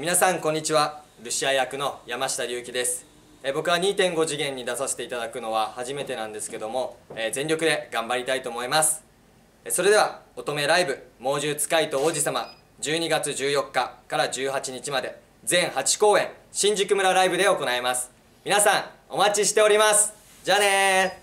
皆さんこんにちは。ルシア役の山下隆樹です。僕は2.5次元に出させていただくのは初めてなんですけども、全力で頑張りたいと思います。それでは乙女ライブ猛獣使いと王子様12月14日から18日まで全8公演新宿村ライブで行います。皆さんお待ちしております。じゃあね